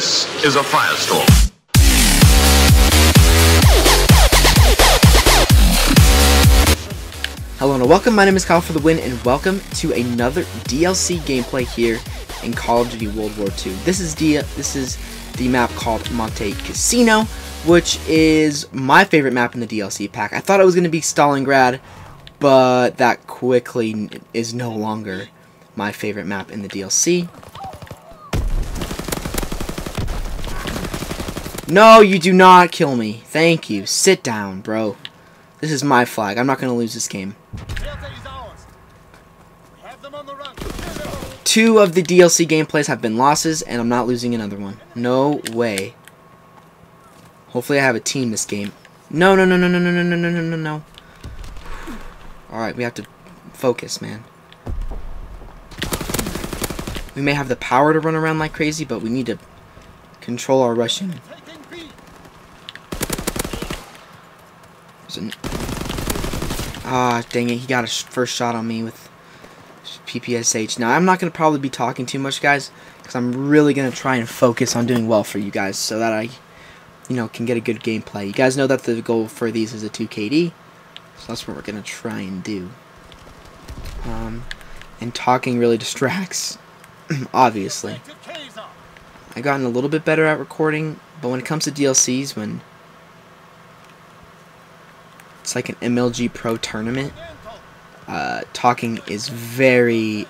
This is a firestorm. Hello and welcome, my name is Kyle for the win and welcome to another DLC gameplay here in Call of Duty World War II. This is the, this is the map called Monte Cassino, which is my favorite map in the DLC pack. I thought it was going to be Stalingrad, but that quickly is no longer my favorite map in the DLC. No, you do not kill me. Thank you. Sit down, bro. This is my flag. I'm not going to lose this game. Two of the DLC gameplays have been losses, and I'm not losing another one. No way. Hopefully I have a team this game. No, no, no, no, no, no, no, no, no, no, no, no. Alright, we have to focus, man. We may have the power to run around like crazy, but we need to control our rushing. Ah, dang it, he got a first shot on me with PPSH. Now, I'm not going to probably be talking too much, guys, because I'm really going to try and focus on doing well for you guys so that I, you know, can get a good gameplay. You guys know that the goal for these is a 2KD, so that's what we're going to try and do. Um, and talking really distracts, obviously. I've gotten a little bit better at recording, but when it comes to DLCs, when it's like an MLG Pro tournament. Uh, talking is very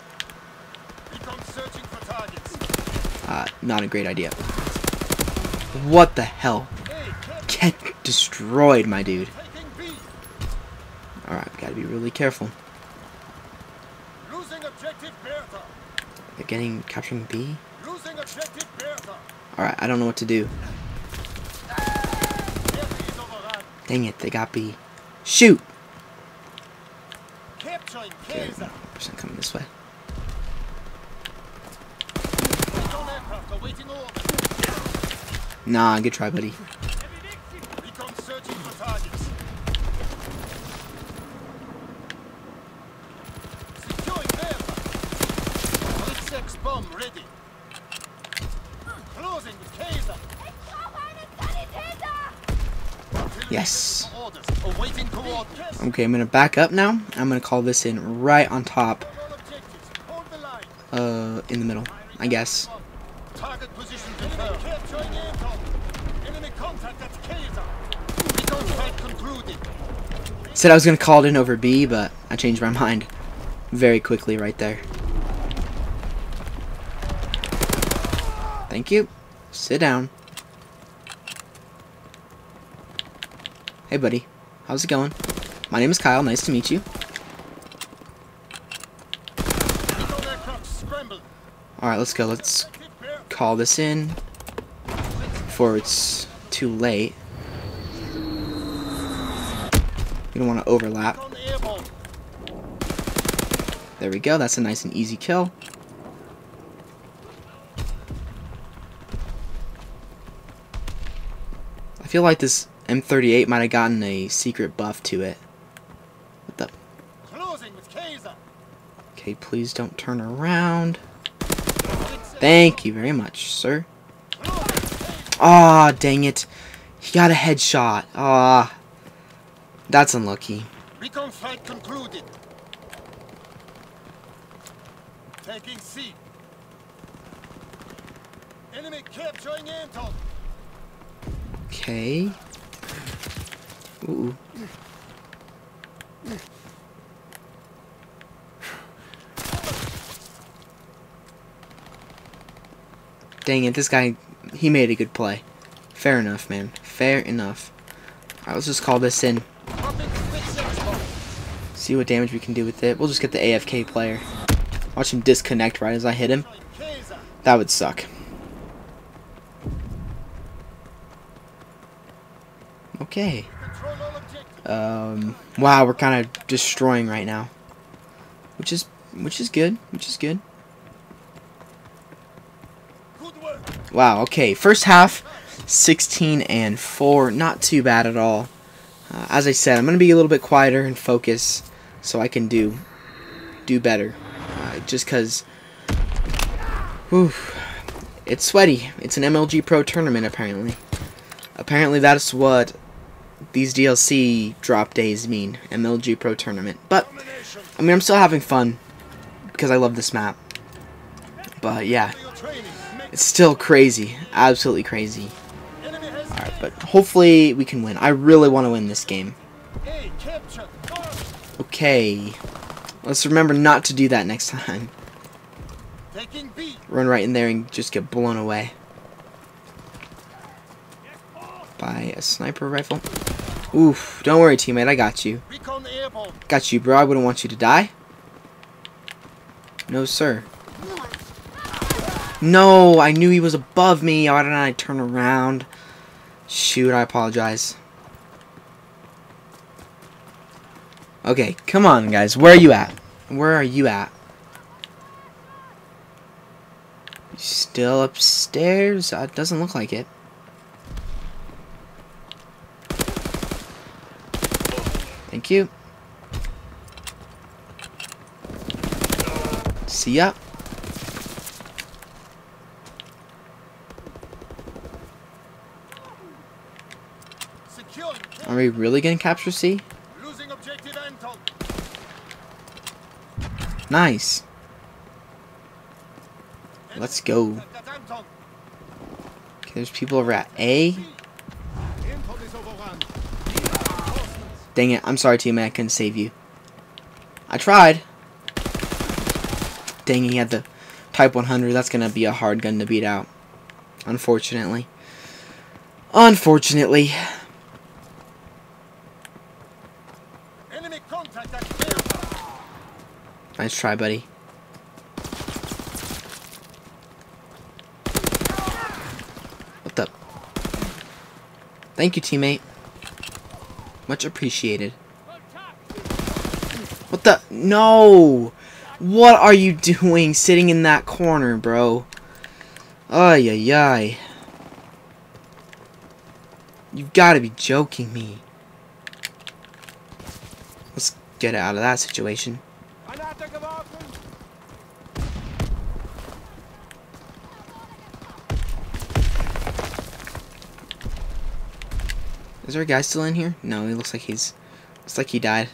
uh, not a great idea. What the hell? Get destroyed, my dude. Alright, gotta be really careful. They're getting capturing B. Alright, I don't know what to do. Dang it, they got B. Shoot! Okay, percent coming this way. Nah, good try, buddy. Yes. Okay, I'm going to back up now. I'm going to call this in right on top. Uh, in the middle, I guess. Said I was going to call it in over B, but I changed my mind very quickly right there. Thank you. Sit down. Hey, buddy. How's it going? My name is Kyle. Nice to meet you. Alright, let's go. Let's call this in before it's too late. We don't want to overlap. There we go. That's a nice and easy kill. I feel like this M38 might have gotten a secret buff to it. What the? Okay, please don't turn around. Thank you very much, sir. Ah, oh, dang it. He got a headshot. Ah. Oh, that's unlucky. Recon flight concluded. Taking C. Enemy capturing Anton. Okay. Ooh. Dang it, this guy, he made a good play. Fair enough, man. Fair enough. Alright, let's just call this in. See what damage we can do with it. We'll just get the AFK player. Watch him disconnect right as I hit him. That would suck. Okay. Um, wow, we're kind of destroying right now. Which is which is good, which is good. Wow, okay. First half 16 and 4, not too bad at all. Uh, as I said, I'm to be a little bit quieter and focus so I can do do better. Uh, just cuz It's sweaty. It's an MLG Pro tournament, apparently. Apparently that's what these DLC drop days mean. MLG Pro tournament. But, I mean, I'm still having fun. Because I love this map. But, yeah. It's still crazy. Absolutely crazy. Alright, but hopefully we can win. I really want to win this game. Okay. Let's remember not to do that next time. Run right in there and just get blown away. By a sniper rifle. Oof. Don't worry, teammate. I got you. Got you, bro. I wouldn't want you to die. No, sir. No, I knew he was above me. Why didn't I turn around? Shoot, I apologize. Okay, come on, guys. Where are you at? Where are you at? You still upstairs? Uh, doesn't look like it. Thank you. See ya. Are we really gonna capture C? Nice. Let's go. Okay, there's people over at A. Dang it. I'm sorry, teammate. I couldn't save you. I tried. Dang he had the Type 100. That's going to be a hard gun to beat out. Unfortunately. Unfortunately. Nice try, buddy. What the? Thank you, teammate. Much appreciated. What the? No! What are you doing sitting in that corner, bro? Ay, ay, ay. You've got to be joking me. Let's get out of that situation. Is a guy still in here? No, he looks like he's... Looks like he died.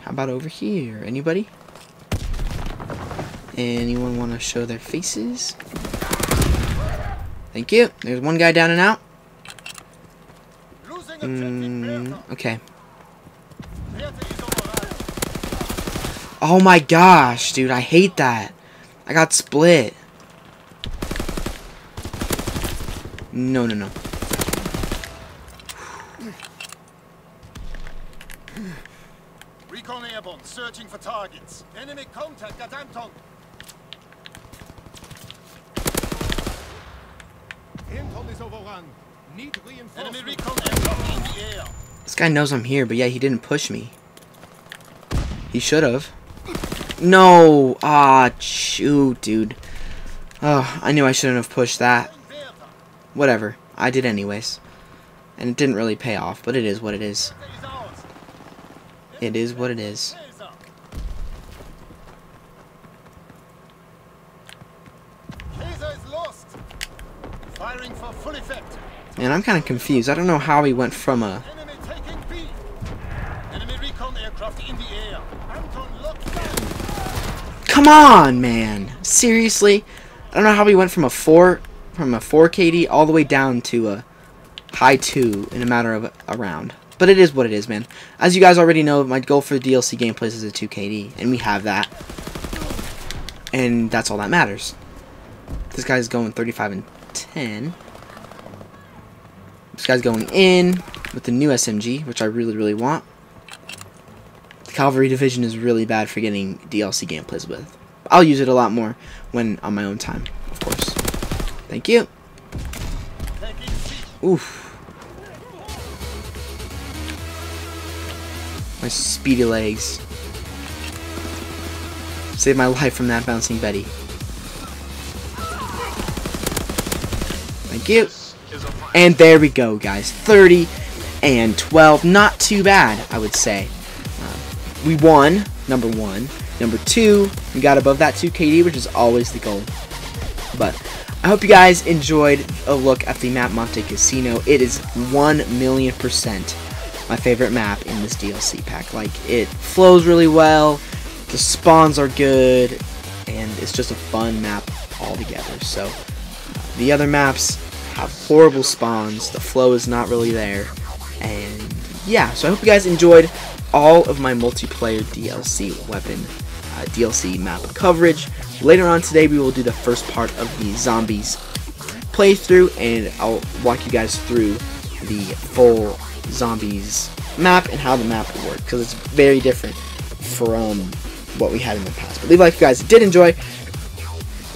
How about over here? Anybody? Anyone want to show their faces? Thank you. There's one guy down and out. Mm, okay. Oh my gosh, dude. I hate that. I got split. No, no, no. Recon airborne, searching for targets. Enemy contact at Anton. Anton is overrun. Need reinforcement. Enemy recon aircraft in the air. This guy knows I'm here, but yeah, he didn't push me. He should have. No! Ah, shoot, dude. Oh, I knew I shouldn't have pushed that. Whatever. I did anyways. And it didn't really pay off, but it is what it is. That is ours. It is what it is. Laser. Kaiser is lost. Firing for full effect. And I'm kind of confused. I don't know how he went from a... Enemy taking B. Enemy recon aircraft in the air. Anton locked down. Come on, man! Seriously? I don't know how he went from a 4... From a 4 KD all the way down to a high 2 in a matter of a round. But it is what it is, man. As you guys already know, my goal for DLC gameplays is a 2 KD. And we have that. And that's all that matters. This guy's going 35 and 10. This guy's going in with the new SMG, which I really, really want. The Cavalry Division is really bad for getting DLC gameplays with. I'll use it a lot more when on my own time, of course. Thank you. Oof. Speedy legs. Saved my life from that bouncing Betty. Thank you. And there we go, guys. 30 and 12. Not too bad, I would say. Uh, we won, number one. Number two, we got above that 2 KD, which is always the goal. But I hope you guys enjoyed a look at the map Monte Cassino. It is 1 million percent my favorite map in this DLC pack. Like, it flows really well, the spawns are good, and it's just a fun map altogether. So, the other maps have horrible spawns, the flow is not really there, and yeah, so I hope you guys enjoyed all of my multiplayer DLC weapon uh, DLC map coverage. Later on today, we will do the first part of the zombies playthrough, and I'll walk you guys through the full zombies map and how the map will work, because it's very different from what we had in the past. But leave a like if you guys did enjoy.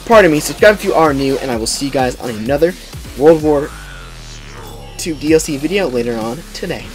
Pardon me, subscribe if you are new, and I will see you guys on another World War II DLC video later on today.